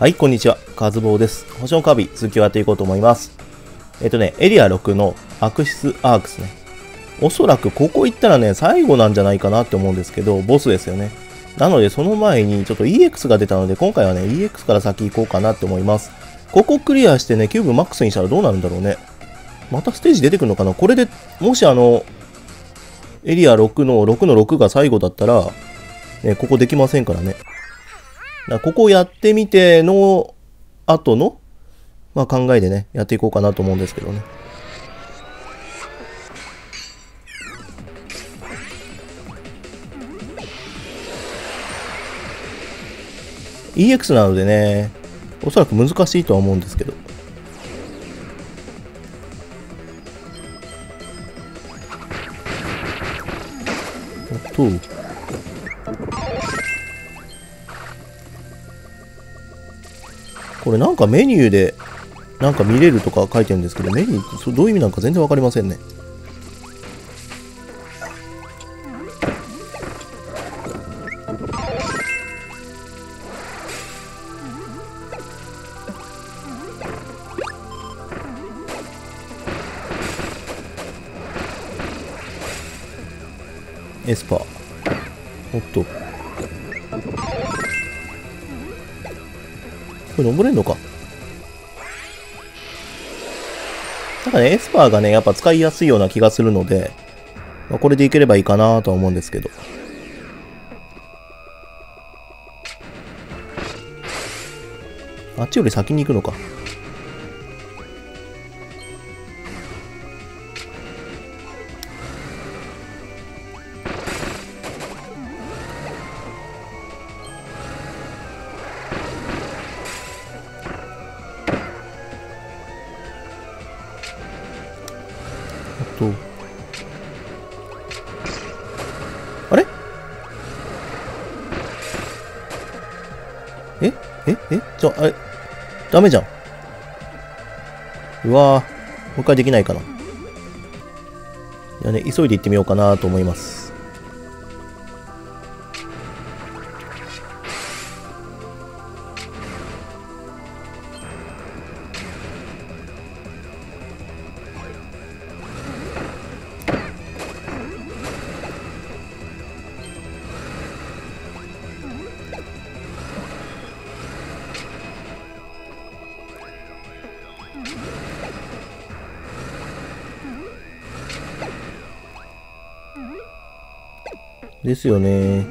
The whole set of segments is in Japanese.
はい、こんにちは。カズボウです。星のカービィ、続きをやっていこうと思います。えっとね、エリア6のアクシスアークスね。おそらくここ行ったらね、最後なんじゃないかなって思うんですけど、ボスですよね。なので、その前にちょっと EX が出たので、今回はね、EX から先行こうかなって思います。ここクリアしてね、キューブマックスにしたらどうなるんだろうね。またステージ出てくるのかな？これで、もしあの、エリア6の6の6が最後だったら、ね、ここできませんからね。だここをやってみての後の、まあ、考えでね、やっていこうかなと思うんですけどね。EX なのでね、おそらく難しいとは思うんですけど。おっと。これなんかメニューでなんか見れるとか書いてるんですけど、メニューってどういう意味なのか全然わかりませんね。エスパー。おっと。これ登れんのかなんかね、エスパーがね、やっぱ使いやすいような気がするので、まあ、これでいければいいかなとは思うんですけど。あっちより先に行くのか。ちょ、あれダメじゃん。うわぁ。もう一回できないかな。いやね、急いで行ってみようかなと思います。ですよね。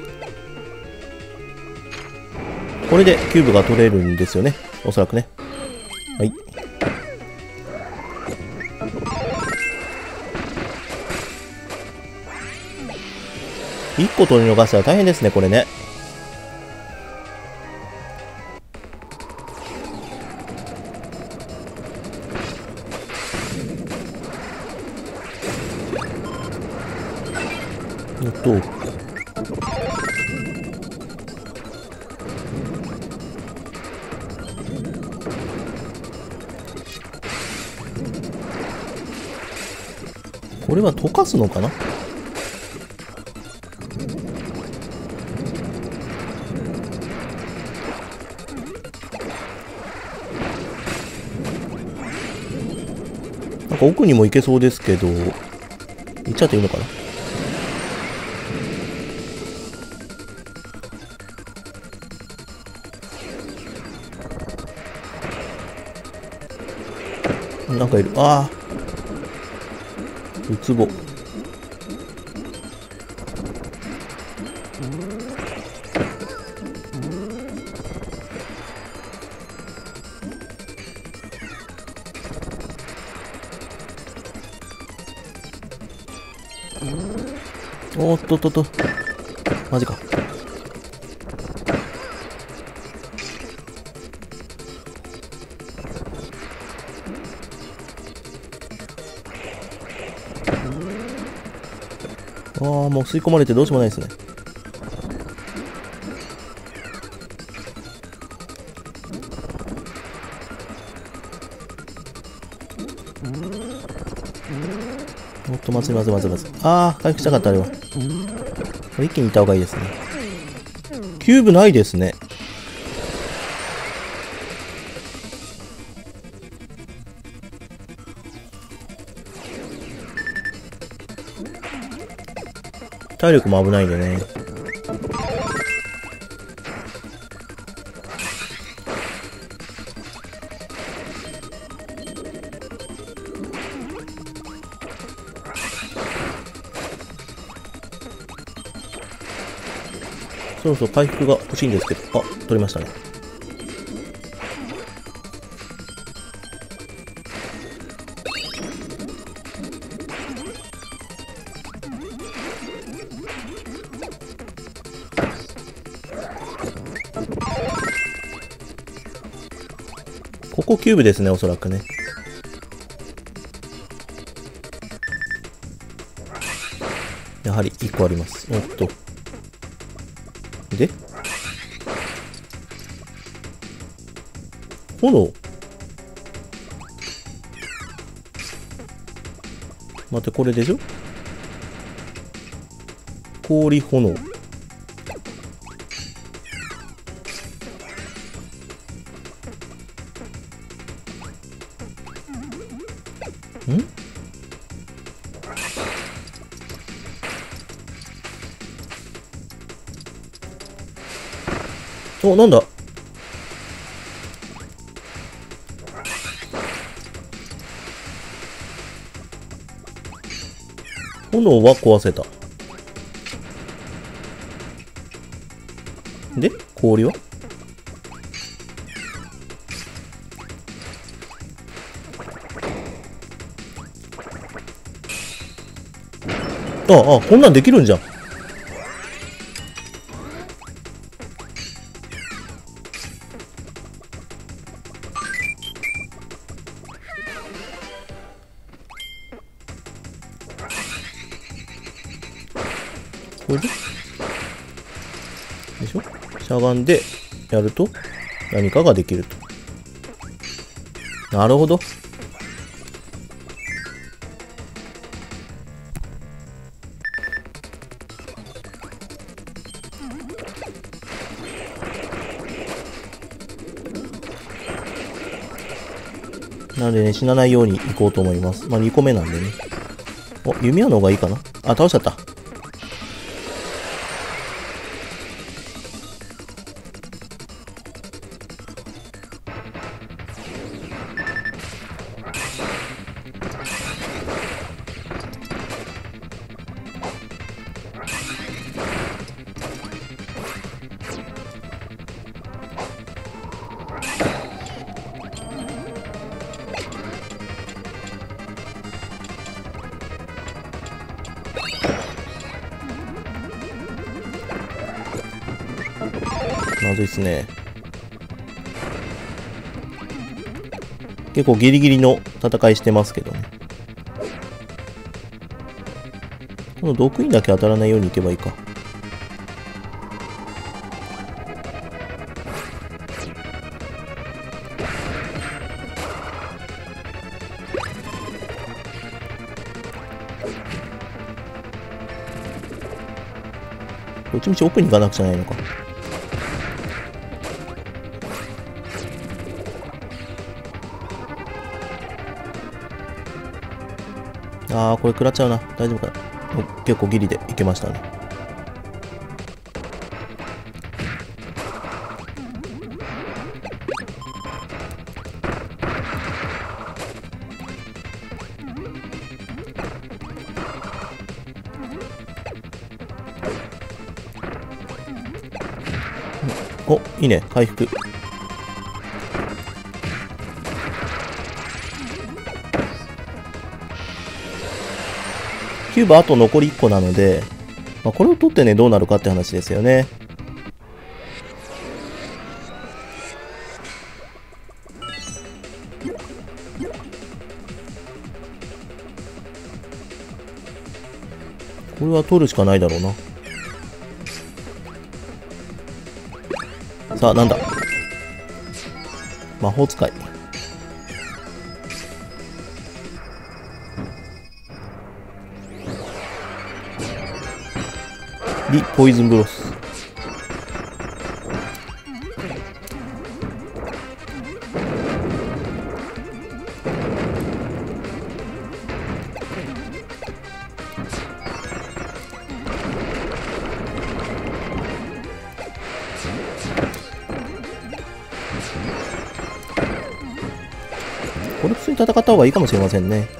これでキューブが取れるんですよね。おそらくね。はい。1個取り逃したら大変ですね、これね。おっと。これは溶かすのかな？なんか奥にも行けそうですけど、行っちゃっていいのかな？なんかいる。ああ。ウツボ。おっとっとっと。マジか。あ、もう吸い込まれてどうしようもないですね。おっと、まずいまずいまずいまずい。ああ、回復したかった、あれは。一気にいった方がいいですね。キューブないですね。体力も危ないんでね。そろそろ回復が欲しいんですけど、あ、取りましたね。ここキューブですね、おそらくね。やはり1個あります。おっと。で？炎？待って、これでしょ？氷炎。お、なんだ？炎は壊せた。で、氷は？ああ、こんなんできるんじゃん。これでしょ？しゃがんでやると何かができると。なるほど。なのでね、死なないように行こうと思います。まあ、2個目なんでね。お、弓矢の方がいいかな？あ、倒しちゃった。まずいっすね。結構ギリギリの戦いしてますけどね。この毒印だけ当たらないようにいけばいいか。どっちみち奥に行かなくちゃないのか。あー、これ食らっちゃうな。大丈夫かな結構ギリでいけましたね。お、いいね。回復。キューブあと残り1個なので、まあ、これを取ってね、どうなるかって話ですよね。これは取るしかないだろうな。さあ、なんだ？魔法使い。リ・ポイズンブロスこれ普通に戦った方がいいかもしれませんね。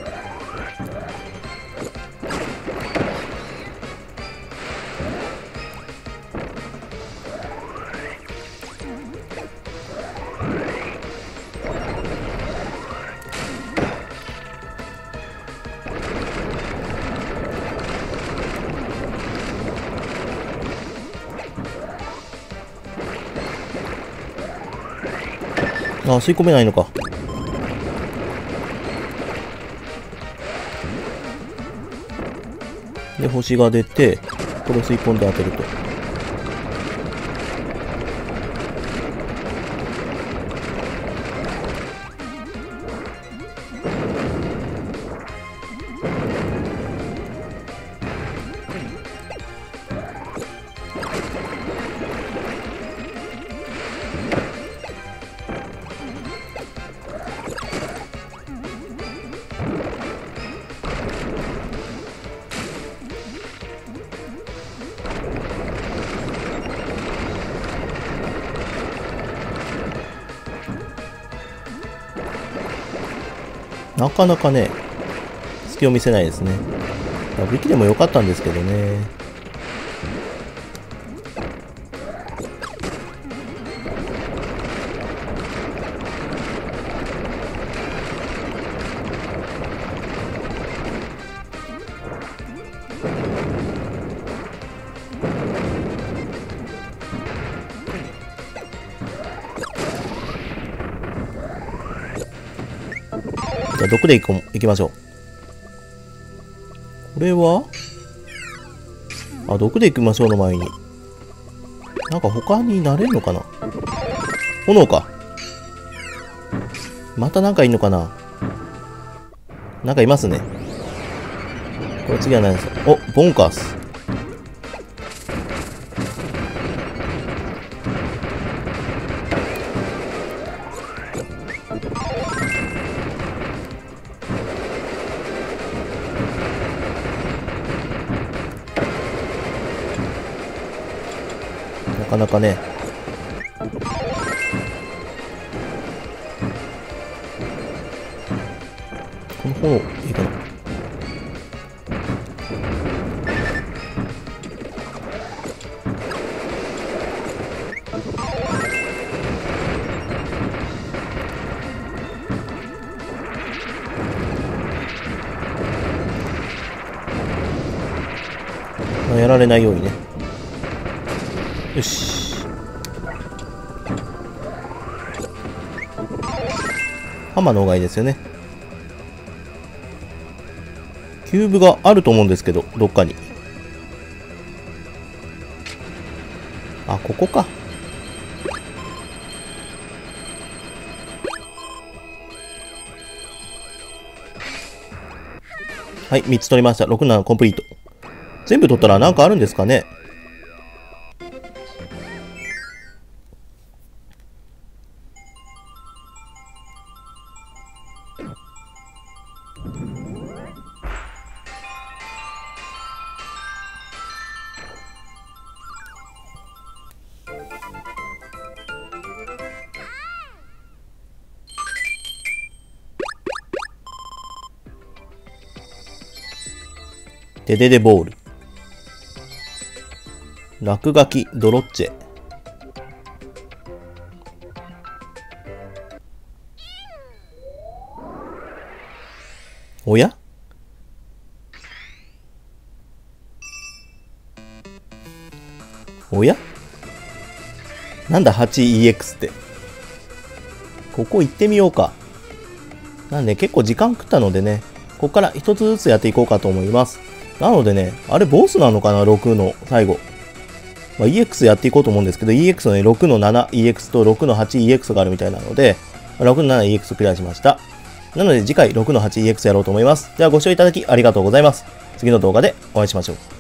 あ、吸い込めないのか。で、星が出て、これを吸い込んで当てると。なかなかね、隙を見せないですね。武器でも良かったんですけどね。じゃあ、毒でいこう行きましょう。これは？あ、毒で行きましょうの前に。なんか他になれるのかな？炎か。またなんかいんのかな？なんかいますね。これ次は何ですか？お、ボンカース。なかなかね。この炎、いいかな。やられないようにね。よし。ハマの方がいいですよね。キューブがあると思うんですけど、どっかに。あ、ここか。はい、3つ取りました。6、7コンプリート。全部取ったらなんかあるんですかねデデデボール。落書き、ドロッチェ。おや？おや？なんだ 8EX って。ここ行ってみようか。なんで結構時間食ったのでね、ここから一つずつやっていこうかと思います。なのでね、あれボスなのかな ?6 の最後。まあ、EX やっていこうと思うんですけど、EX のね、6の 7EX と6の 8EX があるみたいなので、6の 7EX クリアしました。なので次回6の 8EX やろうと思います。ではご視聴いただきありがとうございます。次の動画でお会いしましょう。